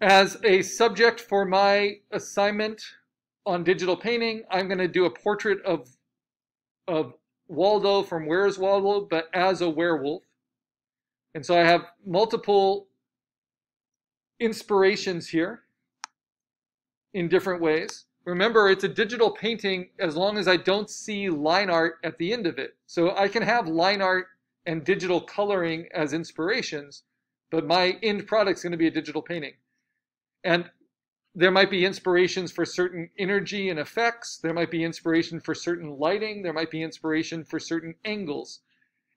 As a subject for my assignment on digital painting, I'm going to do a portrait of, of Waldo from Where's Waldo, but as a werewolf. And so I have multiple inspirations here in different ways. Remember, it's a digital painting as long as I don't see line art at the end of it. So I can have line art and digital coloring as inspirations, but my end product is going to be a digital painting. And there might be inspirations for certain energy and effects. There might be inspiration for certain lighting. There might be inspiration for certain angles.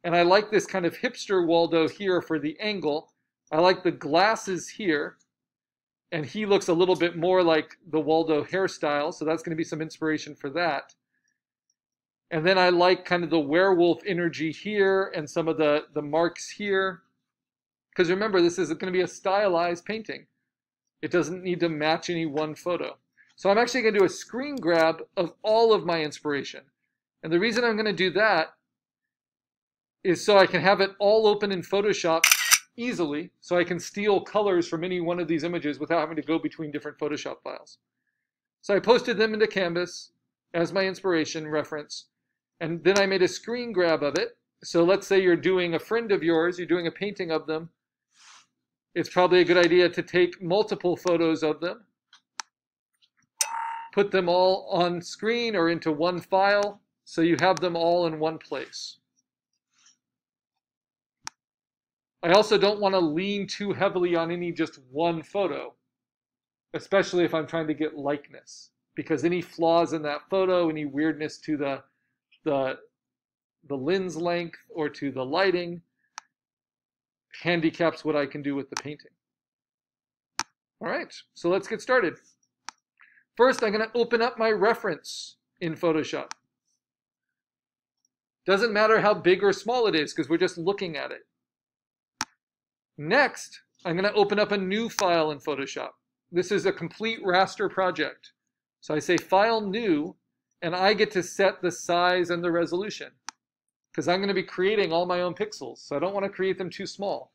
And I like this kind of hipster Waldo here for the angle. I like the glasses here. And he looks a little bit more like the Waldo hairstyle. So that's going to be some inspiration for that. And then I like kind of the werewolf energy here and some of the, the marks here. Because remember, this is going to be a stylized painting. It doesn't need to match any one photo. So I'm actually going to do a screen grab of all of my inspiration. And the reason I'm going to do that is so I can have it all open in Photoshop easily, so I can steal colors from any one of these images without having to go between different Photoshop files. So I posted them into Canvas as my inspiration reference, and then I made a screen grab of it. So let's say you're doing a friend of yours, you're doing a painting of them, it's probably a good idea to take multiple photos of them, put them all on screen or into one file so you have them all in one place. I also don't want to lean too heavily on any just one photo, especially if I'm trying to get likeness, because any flaws in that photo, any weirdness to the, the, the lens length or to the lighting, handicaps what I can do with the painting. All right, so let's get started. First, I'm going to open up my reference in Photoshop. Doesn't matter how big or small it is because we're just looking at it. Next, I'm going to open up a new file in Photoshop. This is a complete raster project. So I say File New, and I get to set the size and the resolution because I'm going to be creating all my own pixels. So I don't want to create them too small.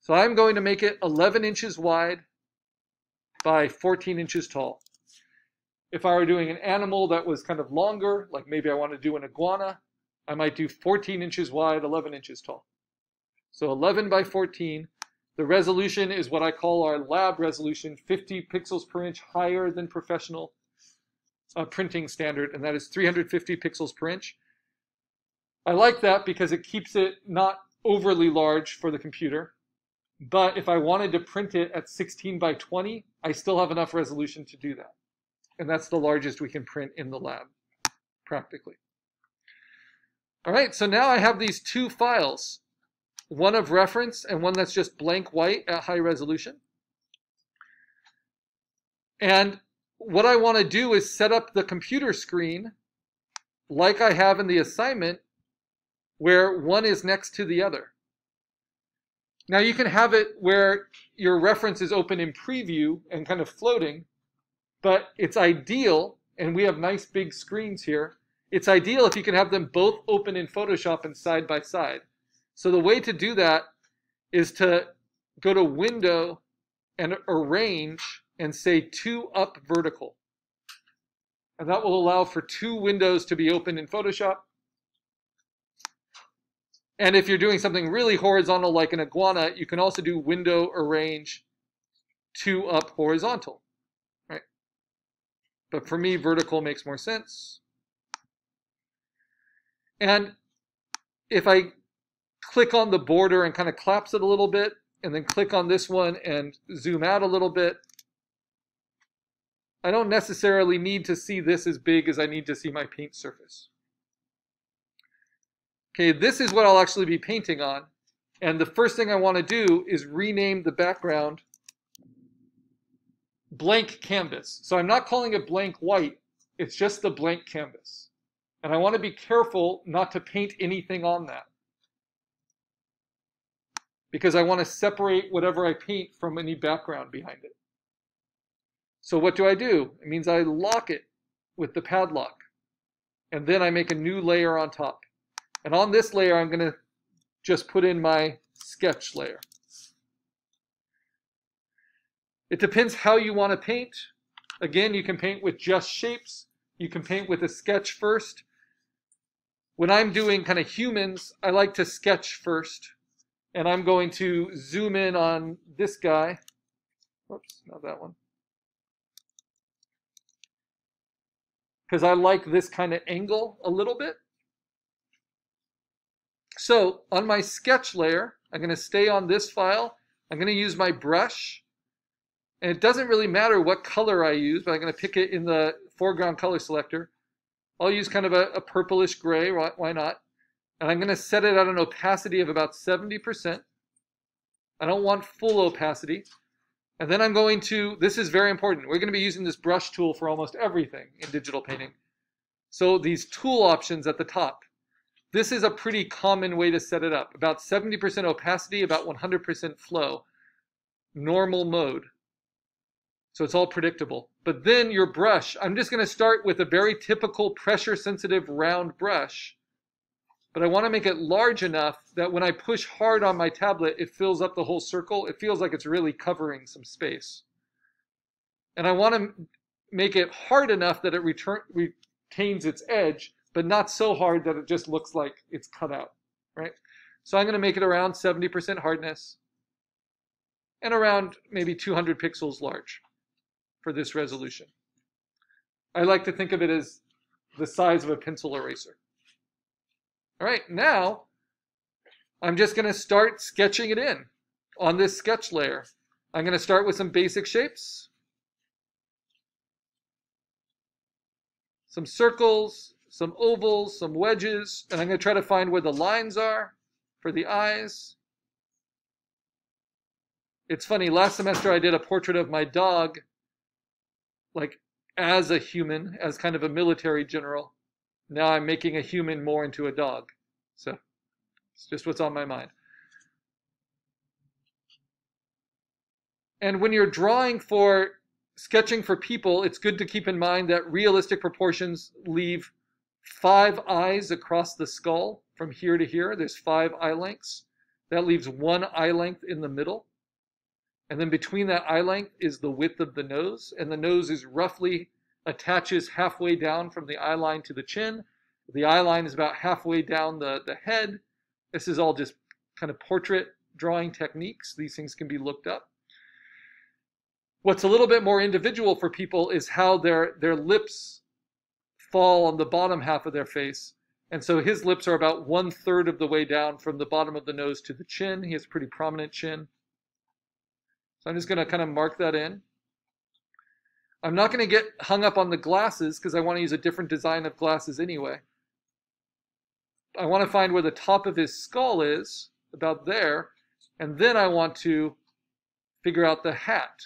So I'm going to make it 11 inches wide by 14 inches tall. If I were doing an animal that was kind of longer, like maybe I want to do an iguana, I might do 14 inches wide, 11 inches tall. So 11 by 14. The resolution is what I call our lab resolution, 50 pixels per inch higher than professional uh, printing standard, and that is 350 pixels per inch. I like that because it keeps it not overly large for the computer. But if I wanted to print it at 16 by 20, I still have enough resolution to do that. And that's the largest we can print in the lab, practically. All right, so now I have these two files, one of reference and one that's just blank white at high resolution. And what I want to do is set up the computer screen like I have in the assignment where one is next to the other. Now you can have it where your reference is open in preview and kind of floating, but it's ideal, and we have nice big screens here, it's ideal if you can have them both open in Photoshop and side by side. So the way to do that is to go to Window and Arrange and say two up vertical. And that will allow for two windows to be open in Photoshop and if you're doing something really horizontal like an iguana, you can also do window arrange two up horizontal, right? But for me, vertical makes more sense. And if I click on the border and kind of collapse it a little bit, and then click on this one and zoom out a little bit, I don't necessarily need to see this as big as I need to see my paint surface. Okay, this is what I'll actually be painting on. And the first thing I want to do is rename the background blank canvas. So I'm not calling it blank white, it's just the blank canvas. And I want to be careful not to paint anything on that. Because I want to separate whatever I paint from any background behind it. So what do I do? It means I lock it with the padlock. And then I make a new layer on top. And on this layer, I'm going to just put in my sketch layer. It depends how you want to paint. Again, you can paint with just shapes. You can paint with a sketch first. When I'm doing kind of humans, I like to sketch first. And I'm going to zoom in on this guy. Whoops, not that one. Because I like this kind of angle a little bit. So on my sketch layer, I'm going to stay on this file. I'm going to use my brush. And it doesn't really matter what color I use, but I'm going to pick it in the foreground color selector. I'll use kind of a, a purplish gray, why not? And I'm going to set it at an opacity of about 70%. I don't want full opacity. And then I'm going to, this is very important, we're going to be using this brush tool for almost everything in digital painting. So these tool options at the top. This is a pretty common way to set it up. About 70% opacity, about 100% flow. Normal mode. So it's all predictable. But then your brush, I'm just going to start with a very typical pressure sensitive round brush. But I want to make it large enough that when I push hard on my tablet, it fills up the whole circle. It feels like it's really covering some space. And I want to make it hard enough that it return, retains its edge, but not so hard that it just looks like it's cut out, right? So I'm going to make it around 70% hardness and around maybe 200 pixels large for this resolution. I like to think of it as the size of a pencil eraser. All right, now I'm just going to start sketching it in on this sketch layer. I'm going to start with some basic shapes. Some circles, some ovals, some wedges, and I'm going to try to find where the lines are for the eyes. It's funny, last semester I did a portrait of my dog like as a human, as kind of a military general. Now I'm making a human more into a dog. So it's just what's on my mind. And when you're drawing for sketching for people, it's good to keep in mind that realistic proportions leave five eyes across the skull from here to here. There's five eye lengths. That leaves one eye length in the middle. And then between that eye length is the width of the nose. And the nose is roughly attaches halfway down from the eye line to the chin. The eye line is about halfway down the, the head. This is all just kind of portrait drawing techniques. These things can be looked up. What's a little bit more individual for people is how their, their lips fall on the bottom half of their face. And so his lips are about one third of the way down from the bottom of the nose to the chin. He has a pretty prominent chin. So I'm just going to kind of mark that in. I'm not going to get hung up on the glasses because I want to use a different design of glasses anyway. I want to find where the top of his skull is, about there, and then I want to figure out the hat.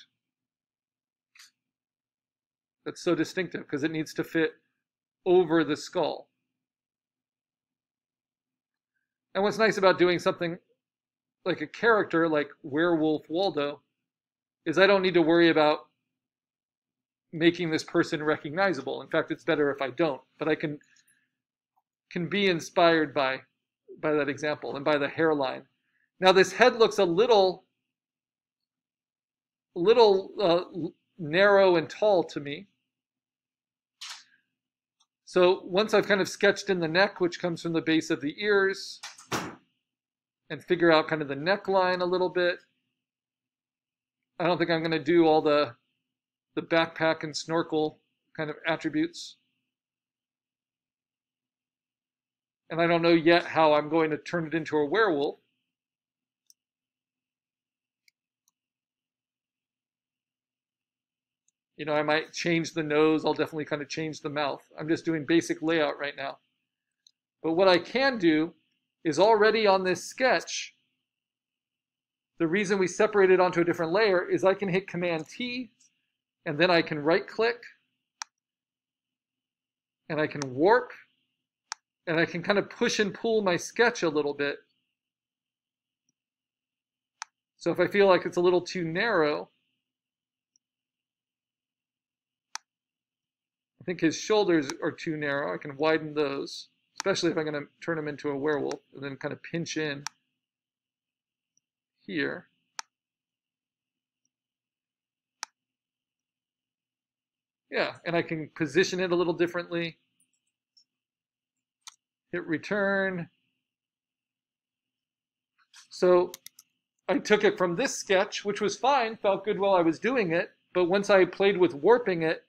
That's so distinctive because it needs to fit over the skull. And what's nice about doing something like a character like Werewolf Waldo is I don't need to worry about making this person recognizable. In fact, it's better if I don't, but I can can be inspired by by that example and by the hairline. Now this head looks a little little uh, narrow and tall to me. So once I've kind of sketched in the neck, which comes from the base of the ears, and figure out kind of the neckline a little bit, I don't think I'm going to do all the the backpack and snorkel kind of attributes. And I don't know yet how I'm going to turn it into a werewolf. You know, I might change the nose. I'll definitely kind of change the mouth. I'm just doing basic layout right now. But what I can do is already on this sketch, the reason we separate it onto a different layer is I can hit Command T, and then I can right click, and I can warp, and I can kind of push and pull my sketch a little bit. So if I feel like it's a little too narrow, think his shoulders are too narrow. I can widen those, especially if I'm going to turn him into a werewolf, and then kind of pinch in here. Yeah, and I can position it a little differently. Hit return. So I took it from this sketch, which was fine, felt good while I was doing it, but once I played with warping it,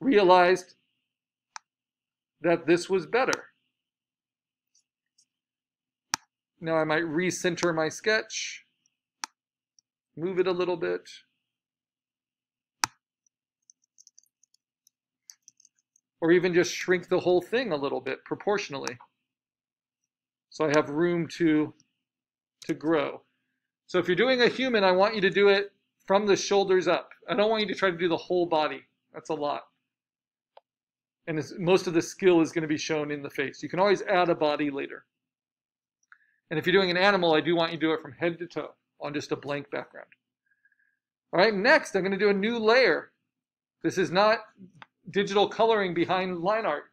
realized that this was better. Now I might recenter my sketch, move it a little bit. Or even just shrink the whole thing a little bit proportionally. So I have room to, to grow. So if you're doing a human, I want you to do it from the shoulders up. I don't want you to try to do the whole body. That's a lot. And most of the skill is going to be shown in the face. You can always add a body later. And if you're doing an animal, I do want you to do it from head to toe on just a blank background. All right, next I'm going to do a new layer. This is not digital coloring behind line art.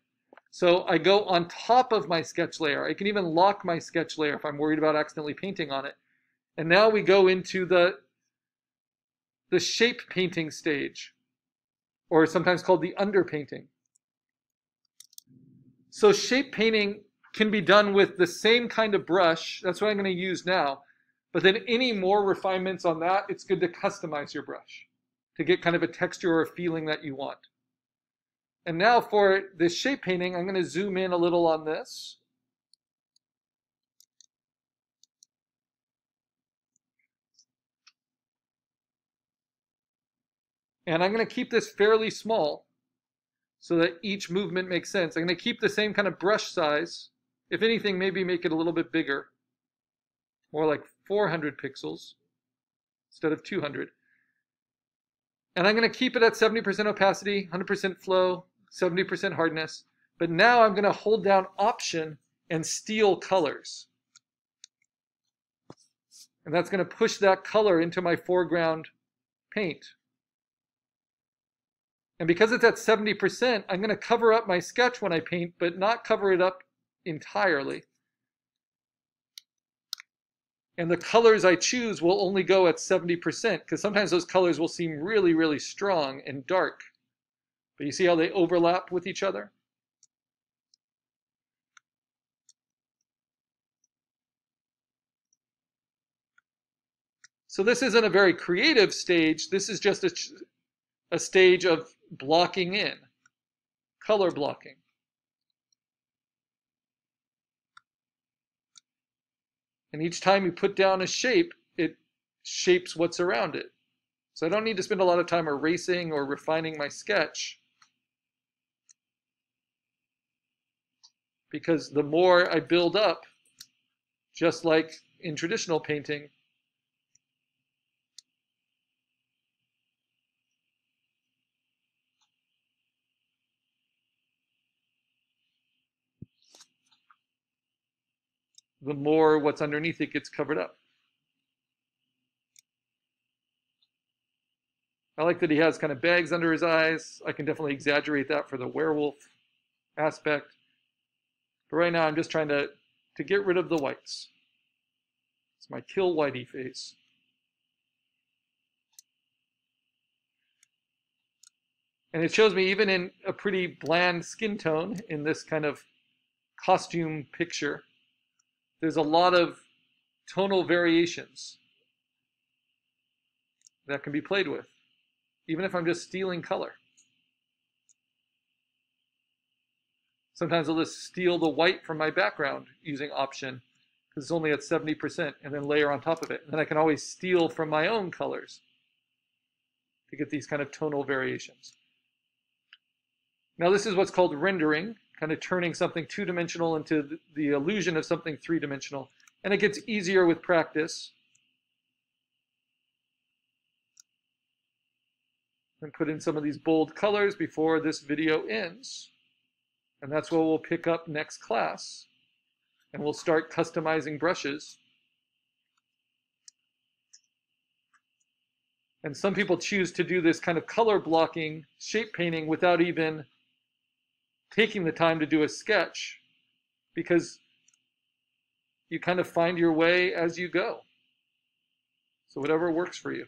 So I go on top of my sketch layer. I can even lock my sketch layer if I'm worried about accidentally painting on it. And now we go into the, the shape painting stage, or sometimes called the underpainting. So shape painting can be done with the same kind of brush. That's what I'm going to use now. But then any more refinements on that, it's good to customize your brush to get kind of a texture or a feeling that you want. And now for this shape painting, I'm going to zoom in a little on this. And I'm going to keep this fairly small so that each movement makes sense. I'm going to keep the same kind of brush size. If anything, maybe make it a little bit bigger, more like 400 pixels instead of 200. And I'm going to keep it at 70% opacity, 100% flow, 70% hardness. But now I'm going to hold down Option and steal colors. And that's going to push that color into my foreground paint. And because it's at 70%, I'm going to cover up my sketch when I paint, but not cover it up entirely. And the colors I choose will only go at 70% because sometimes those colors will seem really, really strong and dark. But you see how they overlap with each other? So this isn't a very creative stage. This is just a, a stage of blocking in, color blocking. And each time you put down a shape, it shapes what's around it. So I don't need to spend a lot of time erasing or refining my sketch. Because the more I build up, just like in traditional painting, the more what's underneath it gets covered up. I like that he has kind of bags under his eyes. I can definitely exaggerate that for the werewolf aspect. But right now I'm just trying to, to get rid of the whites. It's my kill whitey face. And it shows me even in a pretty bland skin tone in this kind of costume picture, there's a lot of tonal variations that can be played with, even if I'm just stealing color. Sometimes I'll just steal the white from my background using option because it's only at 70% and then layer on top of it. And then I can always steal from my own colors to get these kind of tonal variations. Now this is what's called rendering kind of turning something two-dimensional into the illusion of something three-dimensional. And it gets easier with practice. And put in some of these bold colors before this video ends. And that's what we'll pick up next class. And we'll start customizing brushes. And some people choose to do this kind of color blocking, shape painting without even taking the time to do a sketch because you kind of find your way as you go. So whatever works for you.